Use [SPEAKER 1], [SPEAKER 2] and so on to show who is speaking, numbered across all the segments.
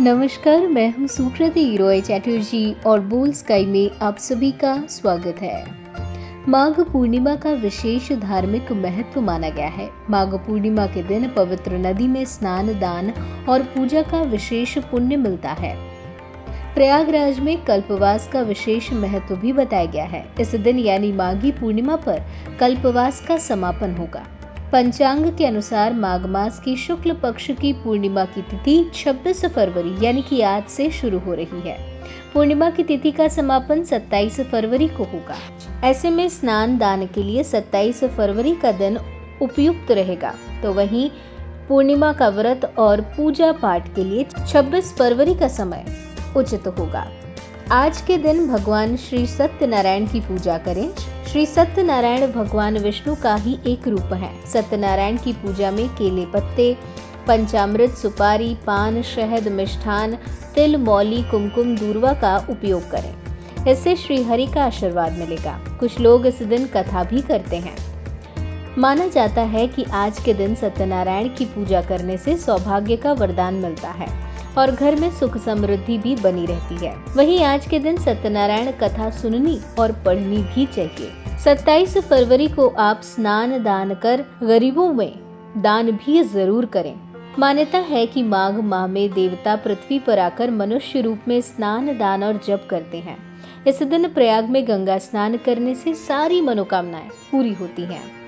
[SPEAKER 1] नमस्कार, मैं हूँ सुकृति रॉय चैटर्जी और बोल स्काई में आप सभी का स्वागत है। माघ पूर्णिमा का विशेष धार्मिक महत्व माना गया है। माघ पूर्णिमा के दिन पवित्र नदी में स्नान, दान और पूजा का विशेष पुण्य मिलता है। प्रयागराज में कल्पवास का विशेष महत्व भी बताया गया है। इस दिन यानी माघी पूर्णिमा पर कल्पवास का समापन होगा। पंचांग के अनुसार माघ मास की शुक्ल पक्ष की पूर्णिमा की तिथि 26 फरवरी, यानी कि आज से शुरू हो रही है। पूर्णिमा की तिथि का समापन 27 फरवरी को होगा। ऐसे में स्नान दान के लिए 27 फरवरी का दिन उपयुक्त रहेगा। तो वहीं पूर्णिमा का व्रत और पूजा पाठ के लिए 26 फरवरी का समय उचित होगा। आज के दिन भगवान श्री सत्यनारायण की पूजा करें। श्री सत्यनारायण भगवान विष्णु का ही एक रूप है। सत्यनारायण की पूजा में केले पत्ते, पंचामृत सुपारी, पान, शहद, मिष्ठान, तिल, मौली, कुमकुम, दूरवा का उपयोग करें। इससे श्री हरि का आशीर्वाद मिलेगा। कुछ लोग इस दिन कथा भी करते हैं। माना जाता है कि आज के दिन सत्यनारायण की पूजा करने से सौभाग्य का वरदान मिलता है। और घर में सुख समृद्धि भी बनी रहती है। वहीं आज के दिन सत्यनारायण कथा सुननी और पढ़नी भी चाहिए। 27 फरवरी को आप स्नान दान कर गरीबों में दान भी ज़रूर करें। मान्यता है कि माघ माह में देवता पृथ्वी पर आकर मनुष्य रूप में स्नान दान और जप करते हैं। इस दिन प्रयाग में गंगा स्नान करने से सारी मनोकामनाएँ पूरी होती हैं।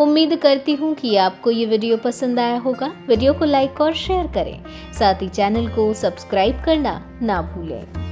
[SPEAKER 1] उम्मीद करती हूँ कि आपको ये वीडियो पसंद आया होगा। वीडियो को लाइक और शेयर करें। साथ ही चैनल को सब्सक्राइब करना ना भूलें।